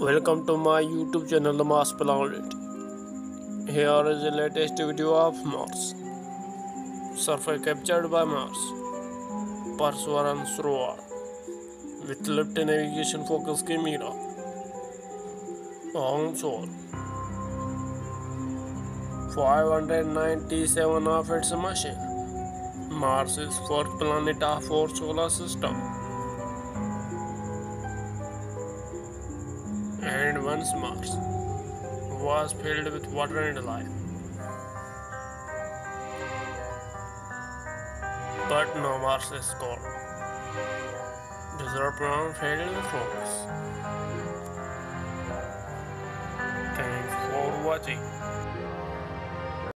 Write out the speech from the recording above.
To my YouTube channel The Mars Planet. Here is the latest video of Mars. Survey captured by Mars. Perseverance rover with left navigation focus camera on soul. 597 of its machine. Mars is fourth planet of our solar system. And once Mars was filled with water and life. But no Mars is cold. Desert ground filled with rocks. Thanks for watching.